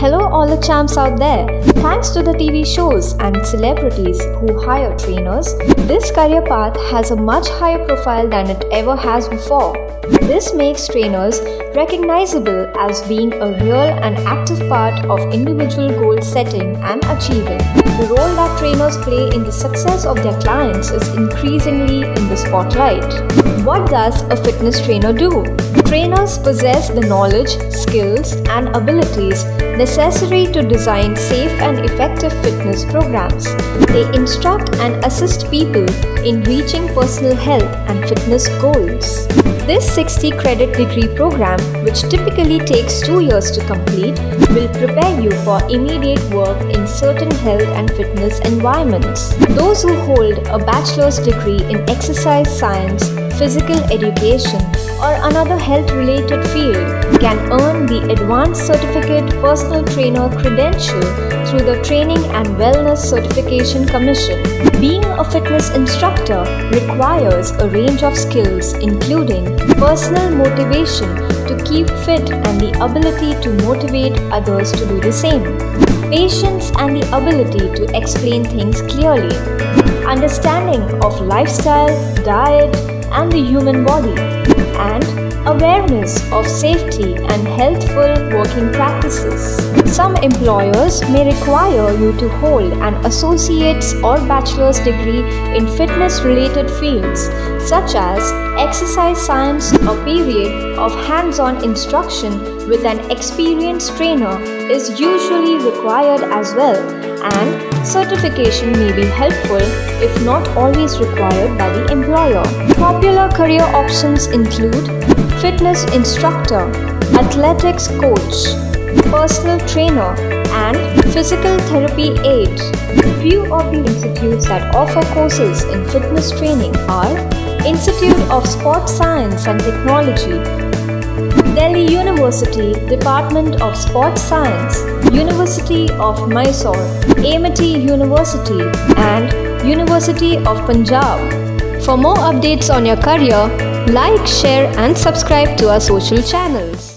Hello, all the champs out there. Thanks to the TV shows and celebrities who hire trainers, this career path has a much higher profile than it ever has before. This makes trainers recognizable as being a real and active part of individual goal setting and achieving. The role that trainers play in the success of their clients is increasingly in the spotlight. What does a fitness trainer do? Trainers possess the knowledge, skills, and abilities necessary to design safe and effective fitness programs. They instruct and assist people in reaching personal health and fitness goals. This 60 credit degree program, which typically takes 2 years to complete, will prepare you for immediate work in certain health and fitness environments. Those who hold a bachelor's degree in exercise science, physical education, or another health related field can earn the Advanced Certificate Personal Trainer credential through the Training and Wellness Certification Commission. Being a fitness instructor requires a range of skills including personal motivation to keep fit and the ability to motivate others to do the same, patience and the ability to explain things clearly, understanding of lifestyle, diet, and the human body, and awareness of safety and healthful working practices. Some employers may require you to hold an associate's or bachelor's degree in fitness related fields such as exercise science. A period of hands on instruction with an experienced trainer is usually required as well, and certification may be helpful if not always required by the employer. Popular career options include fitness instructor, athletics coach, personal trainer, and physical therapy aide. Few of the institutes that offer courses in fitness training are Institute of Sport Science and Technology, Delhi University Department of Sport Science, University of Mysore, Amity University, and University of Punjab. For more updates on your career, like, share, and subscribe to our social channels.